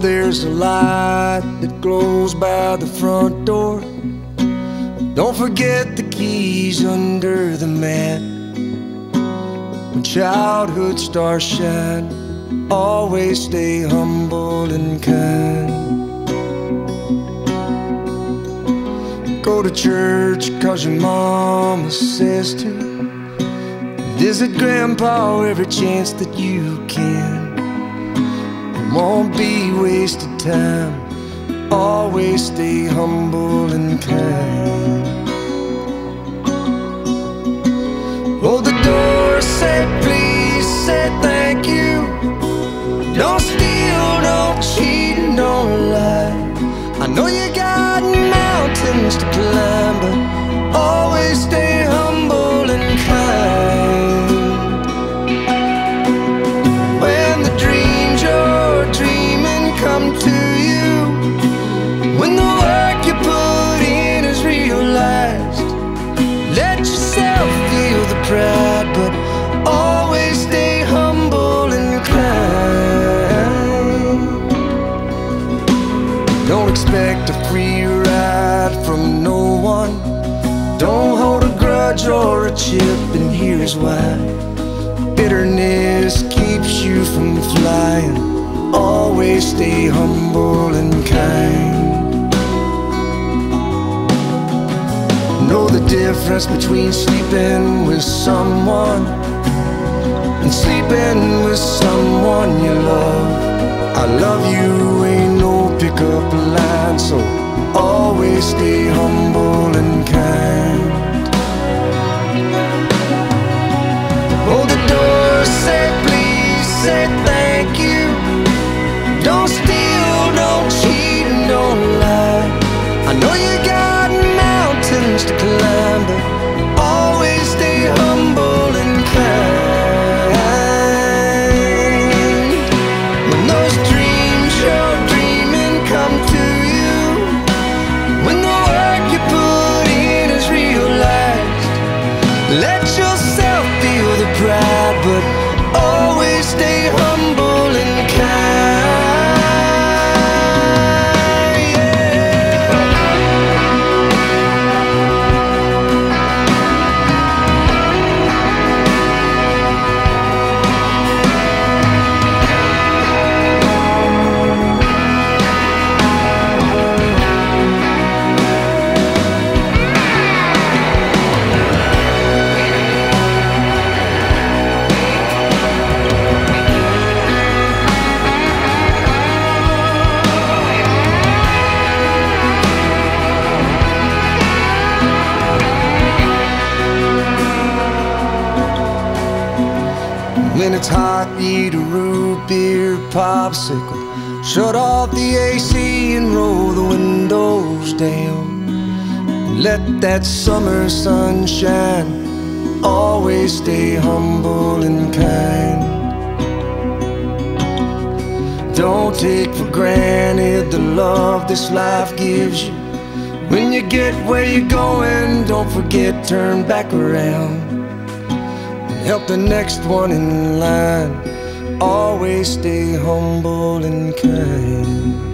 There's a light that glows by the front door. Don't forget the keys under the mat. When childhood stars shine, always stay humble and kind. Go to church cause your mama says to. Visit grandpa every chance that you can. Won't be wasted time. Always stay humble and kind. Oh, the door said please, said thank you. Don't steal, don't cheat, don't lie. I know you got mountains to climb, but always stay grudge or a chip, and here's why. Bitterness keeps you from flying. Always stay humble and kind. Know the difference between sleeping with someone and sleeping with someone you love. I love you ain't no pickup line, so always stay humble and kind. I When it's hot, eat a root beer popsicle. Shut off the AC and roll the windows down. Let that summer sun shine. Always stay humble and kind. Don't take for granted the love this life gives you. When you get where you're going, don't forget, turn back around help the next one in line. Always stay humble and kind.